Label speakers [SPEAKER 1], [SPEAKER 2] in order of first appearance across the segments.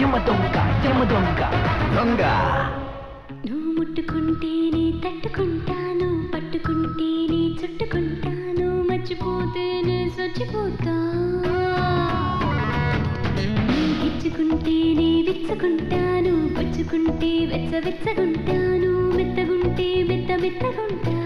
[SPEAKER 1] యమ దొంగ యమ దొంగ దొంగ.
[SPEAKER 2] నువ్వు ముట్టుకుంటేనే తట్టుకుంటాను పట్టుకుంటేనే చుట్టుకుంటాను మర్చిపోతేనే చచ్చిపోతా గిచ్చుకుంటేనే విచ్చుకుంటాను పుచ్చుకుంటే వెచ్చ వెచ్చగుంటాను మెత్తగుంటే మెత్త
[SPEAKER 1] మెత్తగుంటాను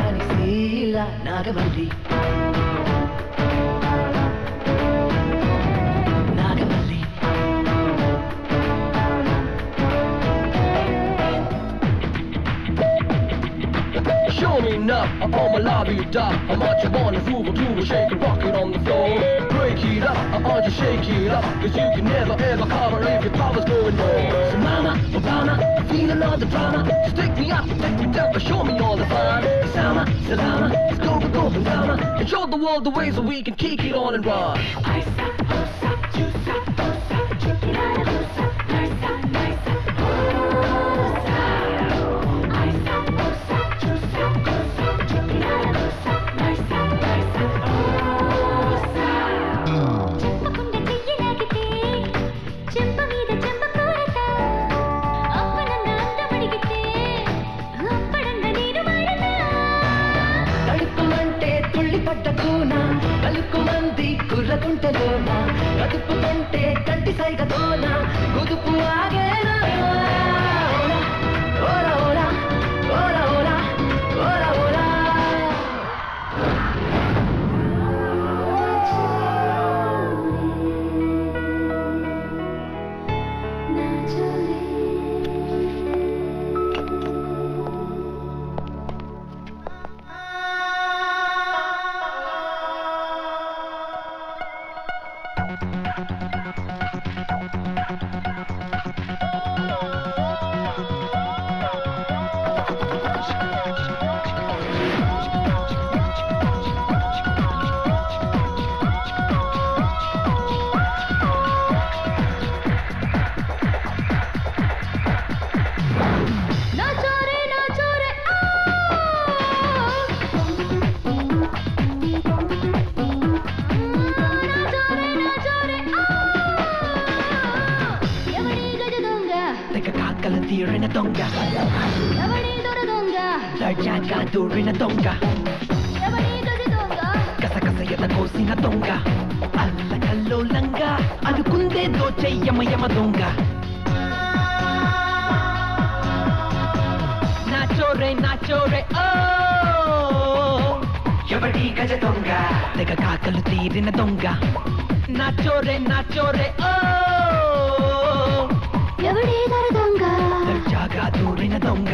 [SPEAKER 1] నాగమణి శీల
[SPEAKER 3] up. I'm on my lobby die I march on the groove, a shake a rocket on the floor. Break it up, I want you shake it up. Cause you can never ever cover if your power's going low. So mama, Obama, I feel another drama. Just take me up, take me down, but show me all the fun. Sama, Salama, let's go go, Gopindama. And show the world the ways so we can kick it on and run.
[SPEAKER 1] I పడ్డ కూన కలుపు మంది కుర్రకుంటలోన కదుపు కంటే కంటి సైగతోన కుదుపు ఆగేనా? ఓరా ఓరా ఓరా ఓరా ఓరా ఓరా.
[SPEAKER 2] నా
[SPEAKER 1] దూరిన దొంగ కసకస ఎద కోసిన దొంగ అల్ల కల్లోలంగా అనుకుందే దోచే యమ దొంగ నా చోరే నా చోరే ఓ ఎవడి గజ దొంగ తెగ కాకలు తీరిన దొంగ నా చోరే నా చోరే ఓ
[SPEAKER 2] ఎవడి దొంగ
[SPEAKER 1] దర్జాగా దూరిన దొంగ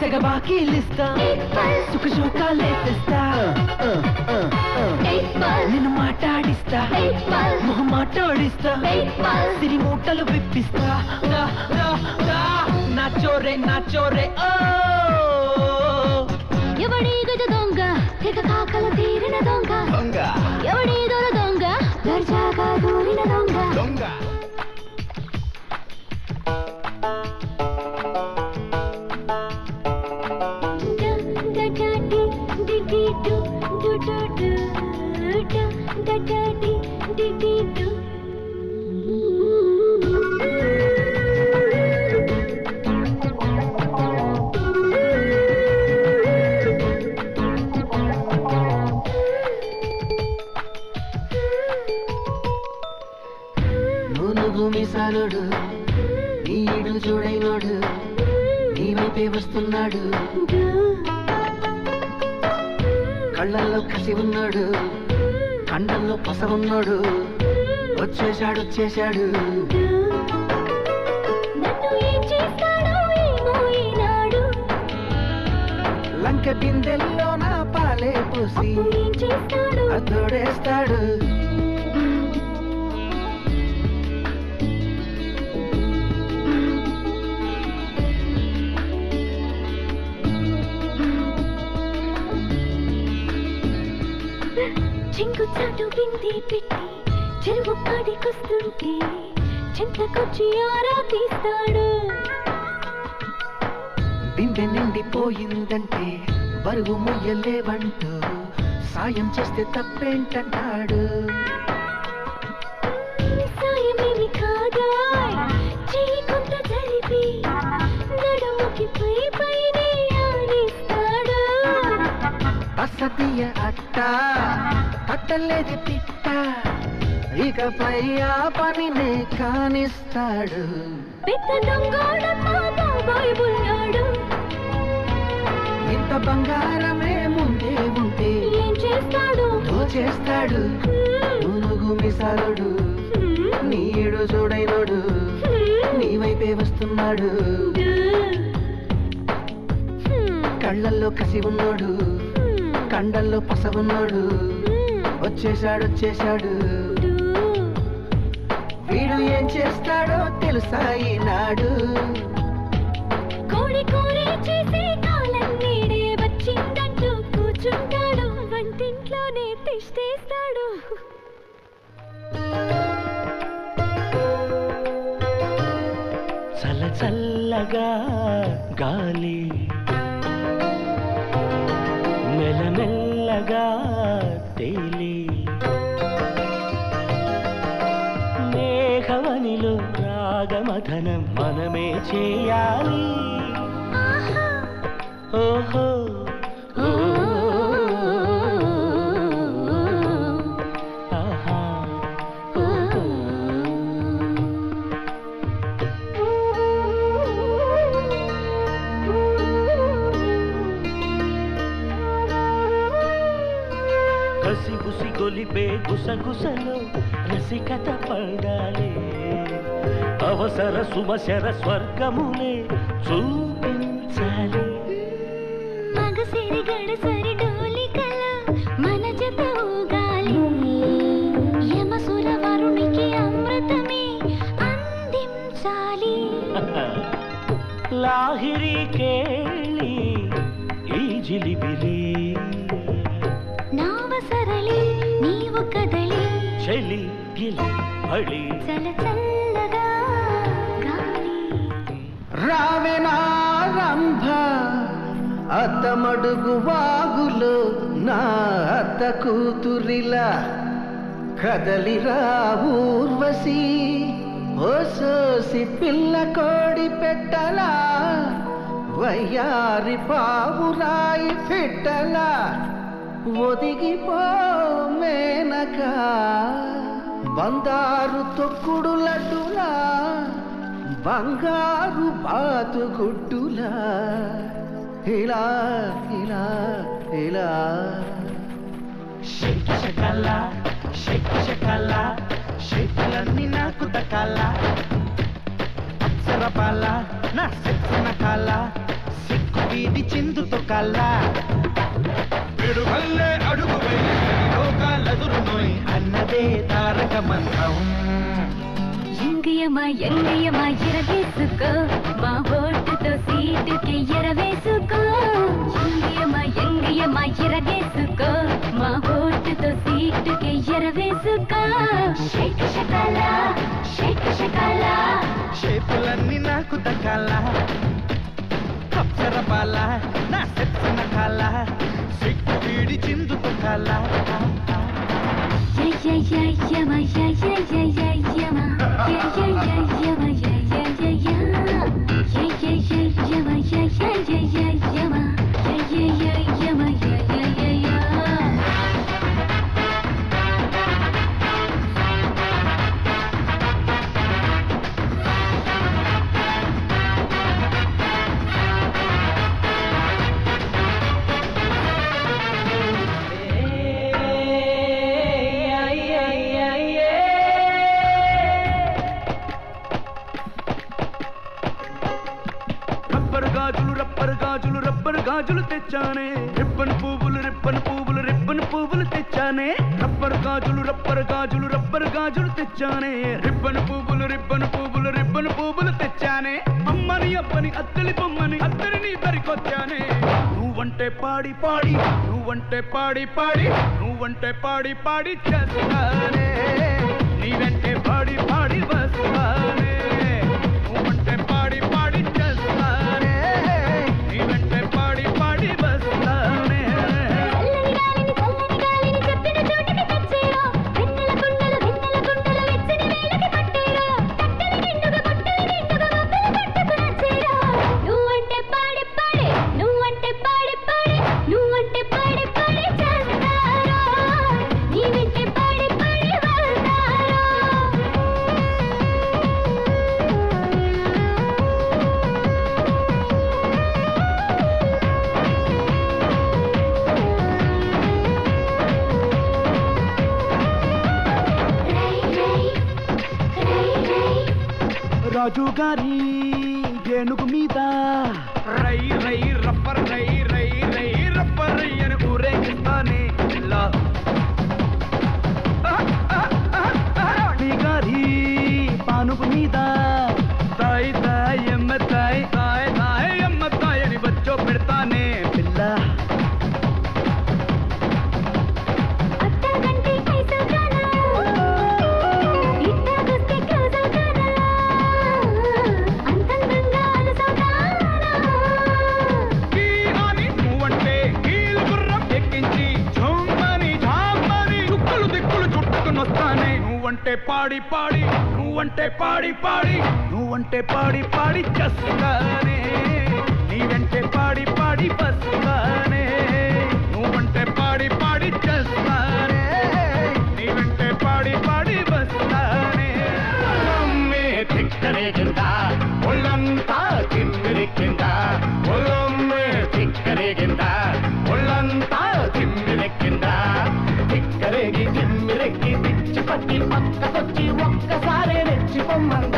[SPEAKER 1] సెగ బాకీలిస్తా సుఖ
[SPEAKER 2] శోకాలేపిస్తా
[SPEAKER 1] నేను మాట్లాడిస్తా మొహం మాట్లాడిస్తా సిరి మూటలు విప్పిస్తా నాచోరే నాచోరే
[SPEAKER 2] ఎవడి గజ దొంగ తెగ కాకల తీరిన దొంగ
[SPEAKER 1] దొంగ
[SPEAKER 4] మిసాలుడు నీడు చూడైనోడు. నీ వైపే వస్తున్నాడు. కళ్ళల్లో కసి ఉన్నాడు. కండల్లో పస ఉన్నాడు. వచ్చేశాడు వచ్చేశాడు. లంక బిందెల్లో నా పాలే పూసి అతోడేస్తాడు
[SPEAKER 2] చెంగు చాటు బింది పెట్టి చెరువు కాడికొస్తుంటే చెంతకొచ్చి ఆరా తీస్తాడు
[SPEAKER 4] బిందె నిండిపోయిందంటే బరువు మొయ్యలేవంటూ సాయం చేస్తే తప్పేంటంటాడు?
[SPEAKER 2] సాయమేమి కాదా? చెయ్యి కొంత జరిపి నడుముకి పై పైనే ఆడిస్తాడు
[SPEAKER 4] అసతీయ అట్ట కట్టలేది పిట్ట. ఇకపై ఆ పనినే కానిస్తాడు. ఇంత బంగారమే ముందే ఉంటే
[SPEAKER 2] ఏం చేస్తాడు?
[SPEAKER 4] దోచేస్తాడు మునుగు మిసాలుడు. నీడు చూడైనోడు నీ వైపే వస్తున్నాడు. కళ్ళల్లో కసి ఉన్నాడు. కండల్లో పస ఉన్నాడు. వచ్చేశాడు వచ్చేశాడు. వీడు ఏం చేస్తాడో తెలుసా ఈనాడు.
[SPEAKER 2] కోడి కోరి చేసే కాలం నీడే వచ్చిందంటూ కూర్చుంటాడు వంటింట్లోనే తిష్టేస్తాడు
[SPEAKER 5] చల్ల చల్లగా గాలి మెల్లమెల్లగా తేలి రాగమథనం మనమే చేయాలి. ఓహో. ఓ, ఆహా, ఓ. కసి గుసి గొలిపే గుసగుసలో రసికత పడాలి. అవసర సుమశర స్వర్గములే చూపించాలి.
[SPEAKER 2] మగసిరి గడసరి డోలికల మన జత ఊగాలి. యమసుర వరుణికి అమృతమే అందించాలి.
[SPEAKER 5] లాహిరి కేళి ఈ జిలిబిలి.
[SPEAKER 2] నావ సరళి నీవు కదలి.
[SPEAKER 5] చలి గిలి
[SPEAKER 2] చల
[SPEAKER 4] రావెనారంభ అతమడుగు వాగులో నా అత్త కూతురిలా కదలిరా ఊర్వశి ఓసోసి పిల్ల కోడి పెట్టలా వయ్యారి పావురాయి పెట్టలా ఒదిగిపో మేనక. బందారు తొక్కుడు లడ్డులా బంగారు బాతుగుడ్డులా ఇలా ఇలా ఇలా.
[SPEAKER 5] షేక్ షకల షేక్ షకల షేకులన్నీ నాకు దకాల అప్సరపాల నా సెక్సిన కాల సిక్కు వీడి చిందుతో కల్ల
[SPEAKER 6] పిడుగల్లే అడుగు లోకాలెదురు నోయ్
[SPEAKER 5] అన్నదే తారక మంత్రం.
[SPEAKER 2] ఎంగియమా ఎంగియమా ఎరవేసుకో మా ఓటుతో సీటుకి ఎరవేసుకో ఎంగియమా ఎంగియమా ఎరవేసుకో మా ఓటుతో సీటుకి ఎరవేసుకో షేక్ షకల షేక్ షకల
[SPEAKER 5] షేపులన్నీ నాకు దకాల అప్సరపాల నా సెక్సిన కాల సిక్కు వీడి చిందుతో కల్ల
[SPEAKER 2] యయ యయ యమ
[SPEAKER 7] తెచ్చానే. రిబ్బన్ పువ్వులు రిబ్బన్ పువ్వులు రిబ్బన్ పువ్వులు తెచ్చానే. రబ్బర్ గాజులు రబ్బర్ గాజులు రబ్బర్ గాజులు తెచ్చానే. రిబ్బన్ పువ్వులు రిబ్బన్ పువ్వులు రిబ్బన్ పువ్వులు తెచ్చానే. అమ్మని అప్పని అత్తలి బొమ్మని అత్తరిని దరికొచ్చానే నువ్వంటే పాడి పాడి నువ్వంటే పాడి పాడి నువ్వంటే పాడి పాడి చేస్తానే. నీవంటే పాడి పాడి వస్తానే. రాజు గారి ఏనుగు మీద. రై రై రప్పర్ రై రై రై రప్పర్ రై అని నువ్వంటే పాడి పాడి చస్తానే. నీ వెంటే పాడి పాడి బస్తానే నువ్వంటే పాడి పాడి చస్తానే. నీ వెంటే పాడి పాడి వస్తానే.
[SPEAKER 8] ఒళ్ళొమ్మే తిక్కరేగిందా ఒళ్ళంతా తిమ్మిరి కింద. ఒళ్ళమ్మే తిక్కరే కింద ఒళ్ళంతా తిమ్మిరి కింద. తిక్కరేగి తిమ్మిరెక్కి పిచ్చి పట్టి పక్కకొచ్చి ఒక్కసారి రెచ్చిపోమ్మందా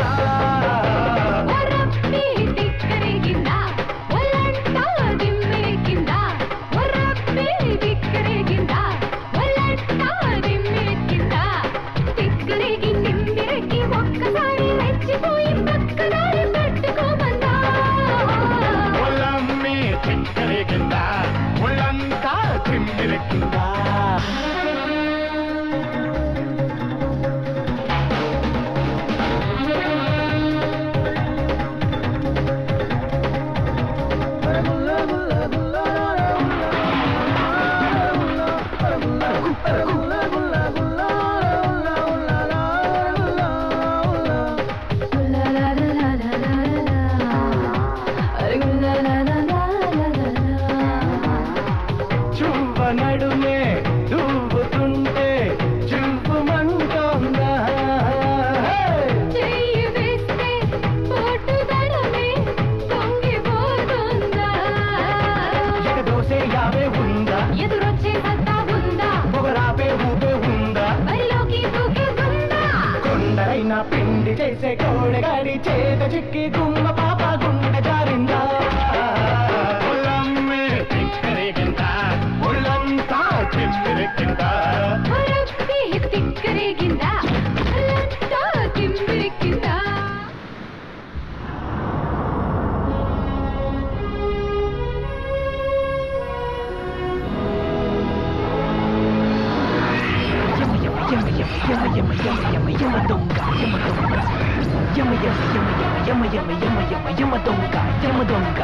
[SPEAKER 1] యమ దొంగ యమ దొంగ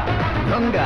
[SPEAKER 1] దొంగ.